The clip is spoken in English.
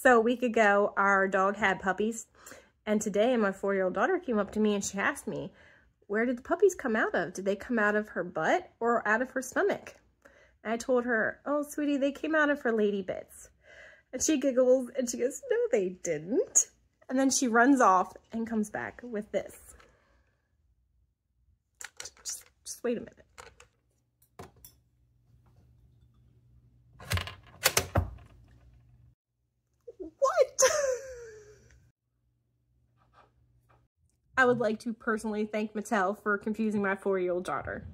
So a week ago, our dog had puppies. And today my four-year-old daughter came up to me and she asked me, where did the puppies come out of? Did they come out of her butt or out of her stomach? And I told her, oh, sweetie, they came out of her lady bits. And she giggles and she goes, no, they didn't. And then she runs off and comes back with this. Just, just wait a minute. I would like to personally thank Mattel for confusing my four-year-old daughter.